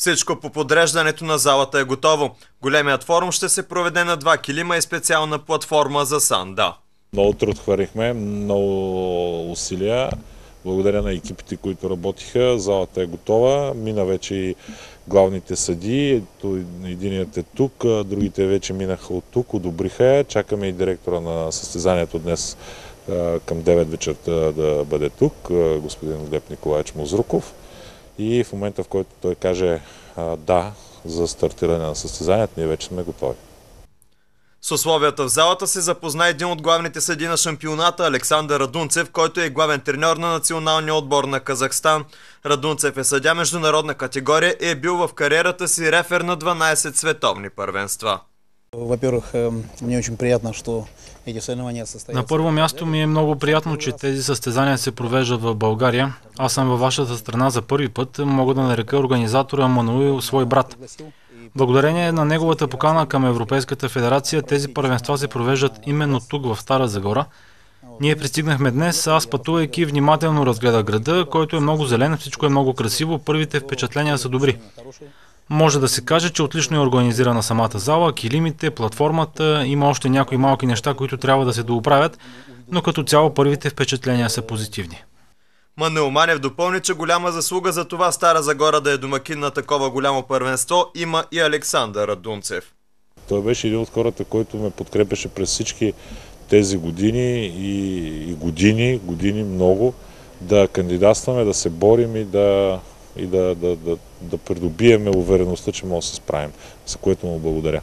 Всичко по подреждането на залата е готово. Големият форум ще се проведе на два килима и специална платформа за санда. Много труд хвърлихме, много усилия. Благодаря на екипите, които работиха. Залата е готова. Мина вече и главните съди. Единият е тук, другите вече минаха от тук, одобриха я. Чакаме и директора на състезанието днес към 9 вечерта да бъде тук, господин Глеб Николаевич Мозруков. И в момента, в който той каже да за стартиране на състезанието, ние вече сме готови. С условията в залата се запозна един от главните съди на шампионата Александър Радунцев, който е главен треньор на националния отбор на Казахстан. Радунцев е съдя международна категория и е бил в кариерата си рефер на 12 световни първенства. Состоятся. На първо място ми е много приятно, че тези състезания се провеждат в България. Аз съм във вашата страна за първи път. Мога да нарека организатора Мануил свой брат. Благодарение на неговата покана към Европейската федерация, тези първенства се провеждат именно тук в Стара Загора. Ние пристигнахме днес, аз пътувайки внимателно разгледах града, който е много зелен, всичко е много красиво, първите впечатления са добри. Може да се каже, че отлично е организирана самата зала, килимите, платформата, има още някои малки неща, които трябва да се дооправят, но като цяло първите впечатления са позитивни. Манел Манев допълни, че голяма заслуга за това Стара Загора да е домакин на такова голямо първенство има и Александър Радунцев. Той беше един от хората, който ме подкрепеше през всички тези години и, и години, години много, да кандидатстваме, да се борим и да, и да, да, да, да придобиеме увереността, че може да се справим, за което му благодаря.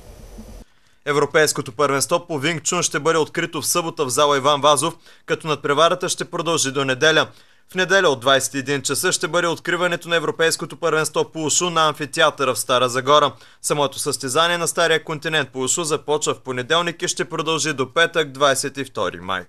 Европейското първенство по Винг Чун ще бъде открито в събота в зала Иван Вазов, като надпреварата ще продължи до неделя. В неделя от 21 часа ще бъде откриването на Европейското първенство по Ушу на амфитеатъра в Стара Загора. Самото състезание на Стария континент по Ушу започва в понеделник и ще продължи до петък 22 май.